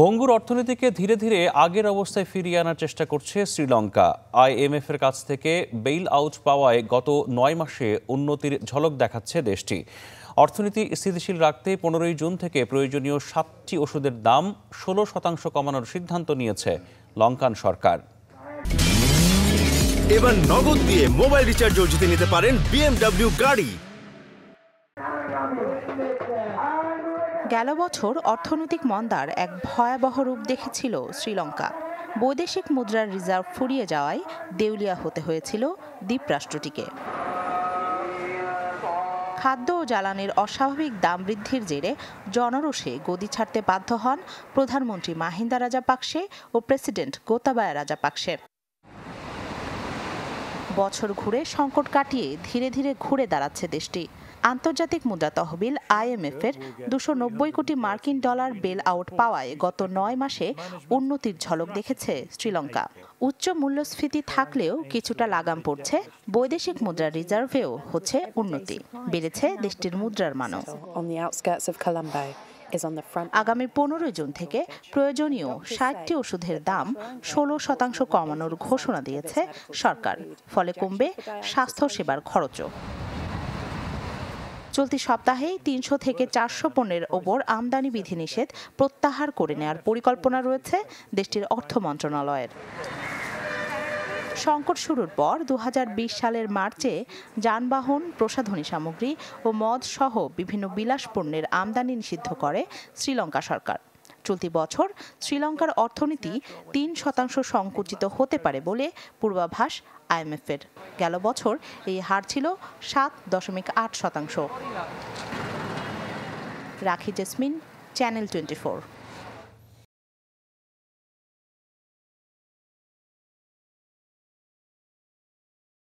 ভঙ্গুর অর্থনীতিকে ধীরে ধীরে আগের অবস্থায় ফিরিয়ে আনার চেষ্টা করছে শ্রীলঙ্কা। আইএমএফ এর কাছ থেকে বেইল আউট পাওয়ায় গত নয় মাসে উন্নতির ঝলক দেখাচ্ছে দেশটি। অর্থনীতি স্থিতিশীল রাখতে পনেরোই জুন থেকে প্রয়োজনীয় সাতটি ওষুধের দাম ষোলো শতাংশ কমানোর সিদ্ধান্ত নিয়েছে লঙ্কান সরকার। এবার নগদ দিয়ে মোবাইল রিচার্জও জিতে নিতে পারেন বিএমডব্লিউ গাড়ি। গেল বছর অর্থনৈতিক মন্দার এক ভয়াবহ রূপ দেখেছিল শ্রীলঙ্কা। বৈদেশিক মুদ্রার রিজার্ভ ফুরিয়ে যাওয়ায় দেউলিয়া হতে হয়েছিল দ্বীপরাষ্ট্রটিকে। খাদ্য ও জ্বালানির অস্বাভাবিক দাম বৃদ্ধির জেরে জনরোষে গদি ছাড়তে বাধ্য হন প্রধানমন্ত্রী মাহিন্দা রাজাপাকসে ও প্রেসিডেন্ট গোতাবায়া রাজাপাকসে। বছর ঘুরে সংকট কাটিয়ে ধীরে ধীরে ঘুরে দাঁড়াচ্ছে দেশটি। আন্তর্জাতিক মুদ্রা তহবিল আইএমএফ এর দুশো নব্বই কোটি মার্কিন ডলার বেল আউট পাওয়ায় গত নয় মাসে উন্নতির ঝলক দেখেছে শ্রীলঙ্কা। উচ্চ মূল্যস্ফীতি থাকলেও কিছুটা লাগাম পড়ছে বৈদেশিক মুদ্রা রিজার্ভেও হচ্ছে উন্নতি বেড়েছে দেশটির মুদ্রার মানও। আগামী পনেরোই জুন থেকে প্রয়োজনীয় ষাটটি ওষুধের দাম ষোলো শতাংশ কমানোর ঘোষণা দিয়েছে সরকার ফলে কমবে স্বাস্থ্যসেবার খরচও। চলতি সপ্তাহেই তিনশো থেকে চারশো পণ্যের ওপর আমদানি বিধিনিষেধ প্রত্যাহার করে নেওয়ার পরিকল্পনা রয়েছে দেশটির অর্থ মন্ত্রণালয়ের। সংকট শুরুর পর দু হাজার বিশ সালের মার্চে যানবাহন, প্রসাধনী সামগ্রী ও মদ সহ বিভিন্ন বিলাস পণ্যের আমদানি নিষিদ্ধ করে শ্রীলঙ্কা সরকার। চলতি বছর শ্রীলঙ্কার অর্থনীতি তিন শতাংশ সংকুচিত হতে পারে বলে পূর্বাভাস আইএমএফের। গেল বছর এই হার ছিল সাত দশমিক আট শতাংশ। রাখি জেসমিন, চ্যানেল টোয়েন্টি